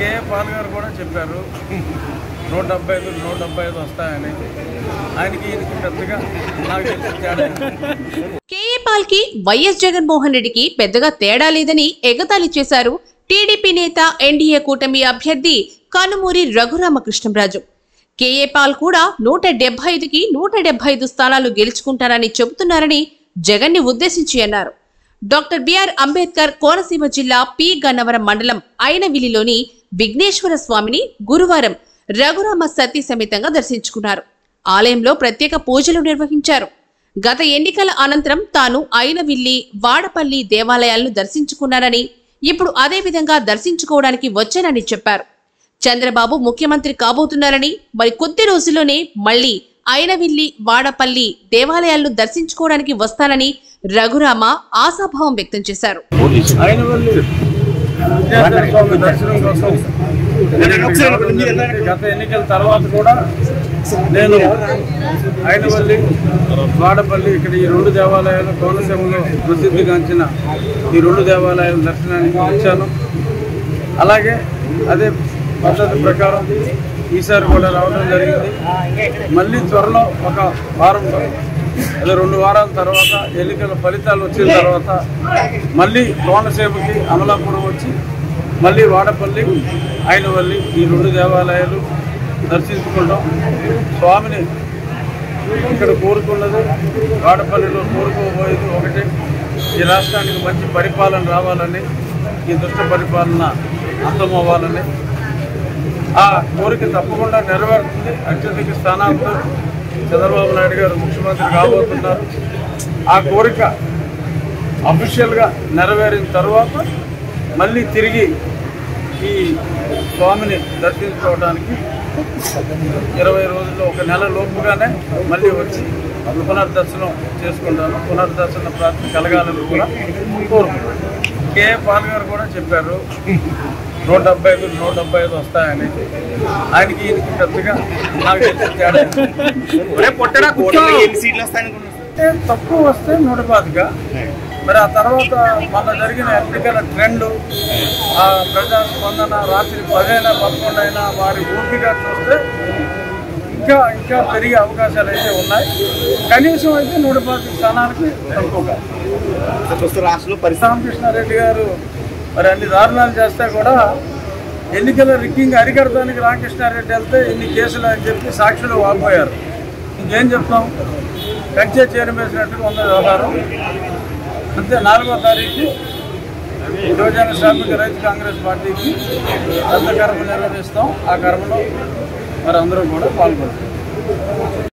కే Paul గారు కూడా చెప్పారు నూట డెబ్బై ఐదు నూట డెబ్బై ఐదు వస్తాయని. ఆయనకి ఈయనకి పెద్దగా నాకు తెలిసి కేఏ పాల్కి వైఎస్ జగన్మోహన్ రెడ్డికి పెద్దగా తేడా లేదని ఎగతాళి చేశారు టీడీపీ నేత ఎన్డీఏ కూటమి అభ్యర్థి కనుమూరి రఘురామకృష్ణంరాజు. కేఏ పాల్ కూడా నూట డెబ్బై ఐదుకి నూట డెబ్బై ఐదు స్థానాలు గెలుచుకుంటారని చెబుతున్నారని జగన్ని ఉద్దేశించి అన్నారు. డాక్టర్ బిఆర్ అంబేద్కర్ కోనసీమ జిల్లా పి గన్నవరం మండలం అయినవిలిలోని విఘ్నేశ్వర స్వామిని గురువారం రఘురామ సతీ సమేతంగా దర్శించుకున్నారు. ఆలయంలో ప్రత్యేక పూజలు నిర్వహించారు. గత ఎన్నికల అనంతరం తాను అయినవిల్లి వాడపల్లి దేవాలయాలను దర్శించుకున్నానని ఇప్పుడు అదే విధంగా దర్శించుకోవడానికి వచ్చానని చెప్పారు. చంద్రబాబు ముఖ్యమంత్రి కాబోతున్నారని మరి కొద్ది రోజుల్లోనే మళ్ళీ అయినవిల్లి వాడపల్లి దేవాలయాలను దర్శించుకోవడానికి వస్తానని రఘురామ ఆశాభావం వ్యక్తం చేశారు. స్వామి దర్శనం కోసం గత ఎన్నికల తర్వాత కూడా నేను ఆయనవల్లి వాడపల్లి ఇక్కడ ఈ రెండు దేవాలయాలు కోనసీమలో ప్రసిద్ధిగాంచిన ఈ రెండు దేవాలయాల దర్శనానికి వచ్చాను. అలాగే అదే పద్ధతి ప్రకారం ఈసారి కూడా రావడం జరిగింది. మళ్ళీ త్వరలో ఒక వారం అదే రెండు వారాల తర్వాత ఎన్నికల ఫలితాలు వచ్చిన తర్వాత మళ్ళీ కోనసీమకి అమలాపురం వచ్చి మళ్ళీ వాడపల్లి ఆయనవల్లి ఈ రెండు దేవాలయాలు దర్శించుకుంటాం. స్వామిని ఇక్కడ కోరుకున్నది వాడపల్లిలో కోరుకోబోయేది ఒకటి. ఈ రాష్ట్రానికి మంచి పరిపాలన రావాలని ఈ దుష్ట పరిపాలన అర్థమవ్వాలని. ఆ కోరిక తప్పకుండా నెరవేరుతుంది. అత్యధిక స్థానాలతో చంద్రబాబు నాయుడు గారు ముఖ్యమంత్రి కాబోతున్నారు. ఆ కోరిక అఫీషియల్గా నెరవేరిన తర్వాత మళ్ళీ తిరిగి ఈ స్వామిని దర్శించుకోవడానికి ఇరవై రోజుల్లో ఒక నెల లోపుగానే మళ్ళీ వచ్చి పునర్దర్శనం చేసుకుంటాను. పునర్దర్శన ప్రార్థన కలగాలని కూడా కోరుకుంటున్నాను. కే పాల్ గారు కూడా చెప్పారు. నూట డెబ్బై ఐదు నూట డెబ్బై ఐదు వస్తాయని. ఆయనకి ఈయనకి పెద్దగా నాకు తేడా తక్కువ వస్తే నూట పాతిక. మరి ఆ తర్వాత మొన్న జరిగిన ఎన్నికల ట్రెండ్ ఆ ప్రజా స్పందన రాత్రి పదైనా పదకొండు అయినా వారి ఓపిక చూస్తే ఇంకా ఇంకా పెరిగే అవకాశాలు అయితే ఉన్నాయి. కనీసం అయితే నూట పాతిక స్థానానికి తక్కువగా. రాష్ట్రంలో పరిస్థితి రామకృష్ణారెడ్డి గారు మరి అన్ని దారుణాలు చేస్తే కూడా ఎన్నికల రిగ్గింగ్ అరికడటానికి రామకృష్ణారెడ్డి వెళ్తే ఇన్ని కేసులు అని చెప్పి సాక్షులు వాపోయారు. ఇంకేం చెప్తాం? కంచె చేరమేసినట్టుగా ఉన్న వ్యవహారం. అంతే నాలుగో తారీఖు యువజన శ్రామిక రైతు కాంగ్రెస్ పార్టీకి పెద్ద కర్మ నిర్వహిస్తాం. ఆ కర్మలో మరి అందరూ కూడా పాల్గొంటారు.